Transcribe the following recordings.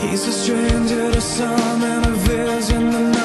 He's a stranger to some and a vision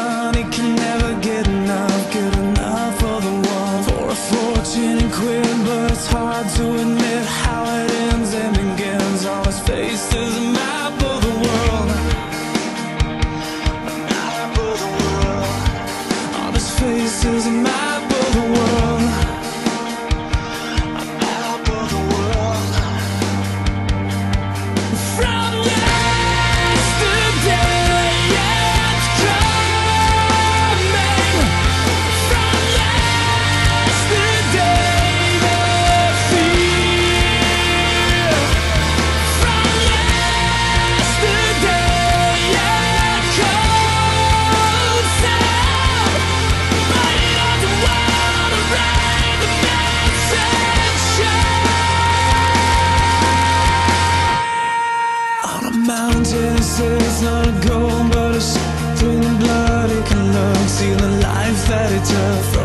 mountain says not gold, but a thin bloody color. See the life that it took